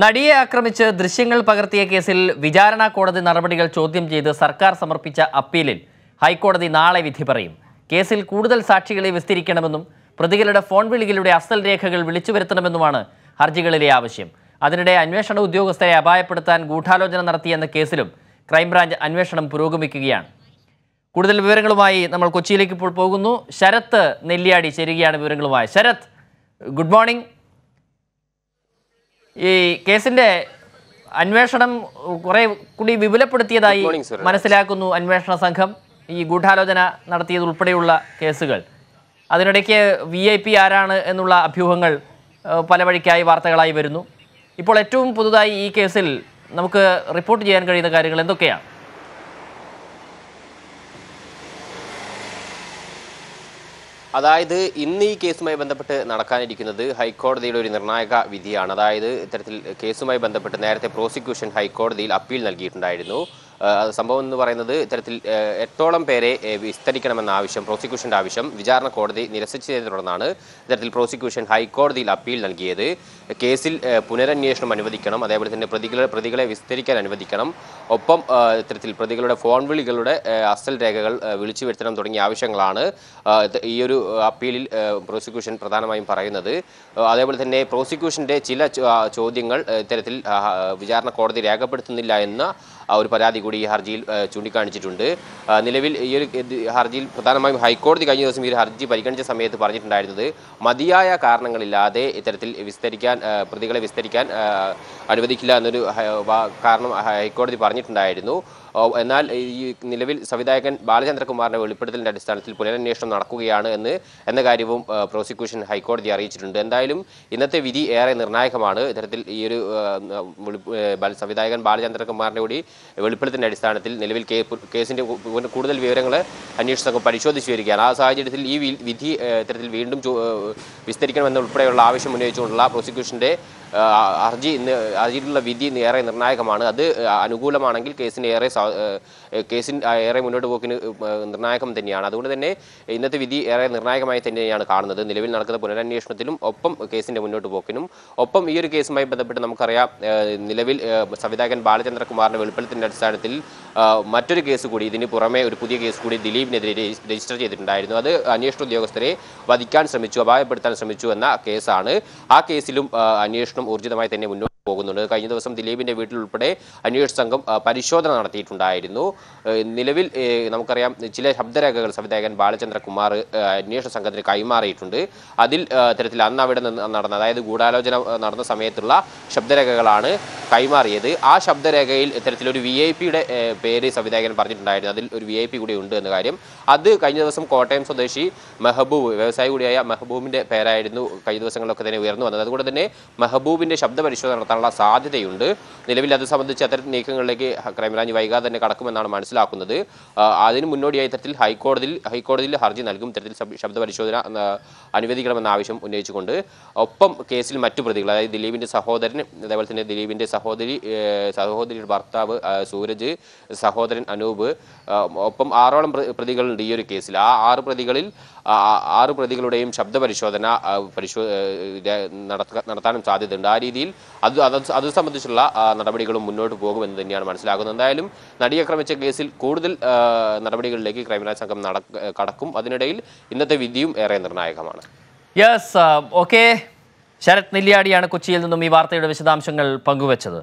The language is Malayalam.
നടിയെ ആക്രമിച്ച് ദൃശ്യങ്ങൾ പകർത്തിയ കേസിൽ വിചാരണ കോടതി നടപടികൾ ചോദ്യം ചെയ്ത് സർക്കാർ സമർപ്പിച്ച അപ്പീലിൽ ഹൈക്കോടതി നാളെ വിധി പറയും. കേസിൽ കൂടുതൽ സാക്ഷികളെ വിസ്തരിക്കണമെന്നും പ്രതികളുടെ ഫോൺ വിളികളുടെ അസൽ രേഖകൾ വിളിച്ചു വരുത്തണമെന്നുമാണ് ഹർജികളിലെ ആവശ്യം. അതിനിടെ അന്വേഷണ ഉദ്യോഗസ്ഥരെ അപായപ്പെടുത്താൻ ഗൂഢാലോചന നടത്തിയെന്ന കേസിലും ക്രൈംബ്രാഞ്ച് അന്വേഷണം പുരോഗമിക്കുകയാണ്. കൂടുതൽ വിവരങ്ങളുമായി നമ്മൾ കൊച്ചിയിലേക്ക് ഇപ്പോൾ പോകുന്നു. ശരത്ത് നെല്ലിയാടി ചേരുകയാണ് വിവരങ്ങളുമായി. ശരത് ഗുഡ് മോർണിംഗ് ഈ കേസിന്റെ അന്വേഷണം കുറെ കൂടി വിപുലപ്പെടുത്തിയതായി മനസ്സിലാക്കുന്നു അന്വേഷണ സംഘം. ഈ ഗൂഢാലോചന നടത്തിയത് ഉൾപ്പെടെയുള്ള കേസുകൾ. അതിനിടയ്ക്ക് വി ഐ പി ആരാണ് എന്നുള്ള അഭ്യൂഹങ്ങൾ പല വഴിക്കായി വാർത്തകളായി വരുന്നു. ഇപ്പോൾ ഏറ്റവും പുതുതായി ഈ കേസിൽ നമുക്ക് റിപ്പോർട്ട് ചെയ്യാൻ കഴിയുന്ന കാര്യങ്ങൾ എന്തൊക്കെയാണ്? അതായത് ഇന്ന് ഈ കേസുമായി ബന്ധപ്പെട്ട് നടക്കാനിരിക്കുന്നത് ഹൈക്കോടതിയുടെ ഒരു നിർണായക വിധിയാണ്. അതായത് ഇത്തരത്തിൽ കേസുമായി ബന്ധപ്പെട്ട് നേരത്തെ പ്രോസിക്യൂഷൻ ഹൈക്കോടതിയിൽ അപ്പീൽ നൽകിയിട്ടുണ്ടായിരുന്നു. സംഭവം എന്ന് പറയുന്നത് ഇത്തരത്തിൽ എട്ടോളം പേരെ വിസ്തരിക്കണമെന്ന ആവശ്യം പ്രോസിക്യൂഷന്റെ ആവശ്യം വിചാരണ കോടതി നിരസിച്ചതിനെ തുടർന്നാണ് ഇത്തരത്തിൽ പ്രോസിക്യൂഷൻ ഹൈക്കോടതിയിൽ അപ്പീൽ നൽകിയത്. കേസിൽ പുനരന്വേഷണം അനുവദിക്കണം അതേപോലെ തന്നെ പ്രതികളെ പ്രതികളെ വിസ്തരിക്കാൻ അനുവദിക്കണം. ഒപ്പം ഇത്തരത്തിൽ പ്രതികളുടെ ഫോൺ വിളികളുടെ അസൽ രേഖകൾ വിളിച്ചു വരുത്തണം തുടങ്ങിയ ആവശ്യങ്ങളാണ് ഈ ഒരു അപ്പീലിൽ പ്രോസിക്യൂഷൻ പ്രധാനമായും പറയുന്നത്. അതേപോലെ തന്നെ പ്രോസിക്യൂഷന്റെ ചില ചോദ്യങ്ങൾ ഇത്തരത്തിൽ വിചാരണ കോടതി രേഖപ്പെടുത്തുന്നില്ല എന്ന ഒരു പരാതി കൂടി ഈ ഹർജിയിൽ ചൂണ്ടിക്കാണിച്ചിട്ടുണ്ട്. നിലവിൽ ഈ ഒരു ഹർജിയിൽ പ്രധാനമായും ഹൈക്കോടതി കഴിഞ്ഞ ദിവസം ഈ ഹർജി പരിഗണിച്ച സമയത്ത് പറഞ്ഞിട്ടുണ്ടായിരുന്നത് മതിയായ കാരണങ്ങളില്ലാതെ ഇത്തരത്തിൽ വിസ്തരിക്കാൻ പ്രതികളെ വിസ്തരിക്കാൻ അനുവദിക്കില്ല എന്നൊരു കാരണം ഹൈക്കോടതി പറഞ്ഞിട്ടുണ്ടായിരുന്നു. എന്നാൽ ഈ നിലവിൽ സംവിധായകൻ ബാലചന്ദ്രകുമാറിന്റെ വെളിപ്പെടുത്തലിന്റെ അടിസ്ഥാനത്തിൽ പുനരന്വേഷണം നടക്കുകയാണ് എന്ന് എന്ന കാര്യവും പ്രോസിക്യൂഷൻ ഹൈക്കോടതി അറിയിച്ചിട്ടുണ്ട്. എന്തായാലും ഇന്നത്തെ വിധി ഏറെ നിർണായകമാണ്. ഇത്തരത്തിൽ ഈ ഒരു സംവിധായകൻ ബാലചന്ദ്രകുമാറിന്റെ കൂടി വെളിപ്പെടുത്തലിന്റെ അടിസ്ഥാനത്തിൽ നിലവിൽ കേസിന്റെ കൂടുതൽ വിവരങ്ങൾ അന്വേഷണ സംഘം പരിശോധിച്ചു വരികയാണ്. ആ സാഹചര്യത്തിൽ ഈ വിധി ഇത്തരത്തിൽ വീണ്ടും വിസ്തരിക്കണമെന്നുൾപ്പെടെയുള്ള ആവശ്യം ഉന്നയിച്ചുകൊണ്ടുള്ള പ്രോസിക്യൂഷന്റെ ഹർജി ഹർജിയിലുള്ള വിധി ഏറെ നിർണായകമാണ്. അത് അനുകൂലമാണെങ്കിൽ കേസിന് ഏറെ കേസിന് ഏറെ മുന്നോട്ട് പോക്കിന് നിർണായകം തന്നെയാണ്. അതുകൊണ്ട് തന്നെ ഇന്നത്തെ വിധി ഏറെ നിർണായകമായി തന്നെയാണ് കാണുന്നത്. നിലവിൽ നടക്കുന്ന പുനരന്വേഷണത്തിലും ഒപ്പം കേസിന്റെ മുന്നോട്ട് പോക്കിനും ഒപ്പം ഈ ഒരു കേസുമായി ബന്ധപ്പെട്ട് നമുക്കറിയാം നിലവിൽ സംവിധായകൻ ബാലചന്ദ്രകുമാറിന്റെ വെളിപ്പെടുത്തിന്റെ അടിസ്ഥാനത്തിൽ മറ്റൊരു കേസ് കൂടി ഇതിന് പുറമെ ഒരു പുതിയ കേസ് കൂടി ദിലീപിനെതിരെ രജി- രജിസ്റ്റർ ചെയ്തിട്ടുണ്ടായിരുന്നു. അത് അന്വേഷണ ഉദ്യോഗസ്ഥരെ വധിക്കാൻ ശ്രമിച്ചു അപായപ്പെടുത്താൻ ശ്രമിച്ചു എന്ന കേസാണ്. ആ കേസിലും ആ, അന്വേഷണം ഊർജിതമായി തന്നെ മുന്നോട്ട് പോകുന്നുണ്ട്. കഴിഞ്ഞ ദിവസം ദിലീപിന്റെ വീട്ടിൽ ഉൾപ്പെടെ അന്വേഷണ സംഘം പരിശോധന നടത്തിയിട്ടുണ്ടായിരുന്നു. നിലവിൽ നമുക്കറിയാം ചില ശബ്ദരേഖകൾ സംവിധായകൻ ബാലചന്ദ്രകുമാർ അന്വേഷണ സംഘത്തിന് കൈമാറിയിട്ടുണ്ട്. അതിൽ തരത്തിൽ അന്ന് അവിടെ നടന്ന അതായത് ഗൂഢാലോചന നടന്ന സമയത്തുള്ള ശബ്ദരേഖകളാണ് കൈമാറിയത്. ആ ശബ്ദരേഖയിൽ ഇത്തരത്തിലൊരു വി ഐ പിയുടെ പേര് സംവിധായകൻ പറഞ്ഞിട്ടുണ്ടായിരുന്നു. അതിൽ ഒരു വി ഐ പി കൂടി ഉണ്ട് എന്ന കാര്യം. അത് കഴിഞ്ഞ ദിവസം കോട്ടയം സ്വദേശി മെഹബൂബ് വ്യവസായി കൂടിയായ മെഹബൂബിന്റെ പേരായിരുന്നു. കഴിഞ്ഞ ദിവസങ്ങളിലൊക്കെ തന്നെ ഉയർന്നു വന്നത്. അതുകൊണ്ട് തന്നെ മെഹബൂബിന്റെ ശബ്ദ പരിശോധന നടത്താനുള്ള സാധ്യതയുണ്ട്. നിലവിൽ അത് സംബന്ധിച്ച് അത്തരം നീക്കങ്ങളിലേക്ക് ക്രൈംബ്രാഞ്ച് വൈകാതെ തന്നെ കടക്കുമെന്നാണ് മനസ്സിലാക്കുന്നത്. അതിന് മുന്നോടിയായി ഇത്തരത്തിൽ ഹൈക്കോടതിയിൽ ഹൈക്കോടതിയിൽ ഹർജി നൽകും. ഇത്തരത്തിൽ ശബ്- ശബ്ദ പരിശോധന അനുവദിക്കണമെന്ന ആവശ്യം ഉന്നയിച്ചുകൊണ്ട് ഒപ്പം കേസിൽ മറ്റു പ്രതികൾ അതായത് ദിലീപിന്റെ സഹോദരൻ അതേപോലെ തന്നെ ദിലീപിന്റെ സഹോദരി സഹോദരിയുടെ ഭർത്താവ് സൂരജ് സഹോദരൻ അനൂപ് ഒപ്പം ആറോളം പ്രതികളുണ്ട് ഈ ഒരു കേസിൽ. ആ ആറ് പ്രതികളിൽ ആറ് പ്രതികളുടെയും ശബ്ദ പരിശോധന പരിശോ നടത്താനും സാധ്യതയുണ്ട്. ആ രീതിയിൽ അത് അത് അത് സംബന്ധിച്ചുള്ള നടപടികളും മുന്നോട്ട് പോകുമെന്ന് തന്നെയാണ് മനസ്സിലാകുന്നത്. എന്തായാലും നടിയെ ആക്രമിച്ച കേസിൽ കൂടുതൽ നടപടികളിലേക്ക് ക്രൈംബ്രാഞ്ച് സംഘം കടക്കും. അതിനിടയിൽ ഇന്നത്തെ വിധിയും ഏറെ നിർണായകമാണ്. യെസ് ഓക്കെ ശരത് നെല്ലിയാടിയാണ് കൊച്ചിയിൽ നിന്നും ഈ വാർത്തയുടെ വിശദാംശങ്ങൾ പങ്കുവച്ചത്.